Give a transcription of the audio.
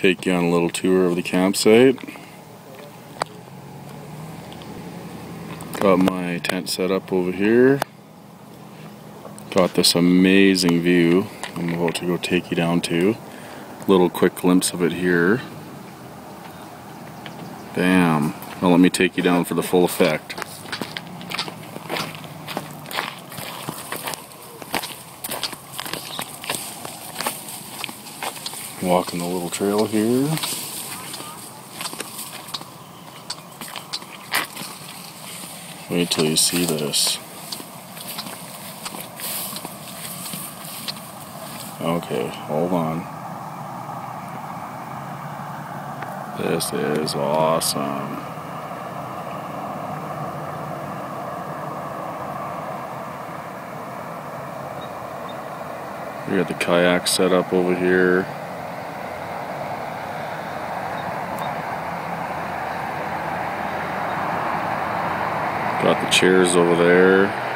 take you on a little tour of the campsite. Got my tent set up over here. Got this amazing view I'm about to go take you down to. Little quick glimpse of it here. Bam. Now let me take you down for the full effect. Walking the little trail here. Wait till you see this. Okay, hold on. This is awesome. We got the kayak set up over here. Got the chairs over there.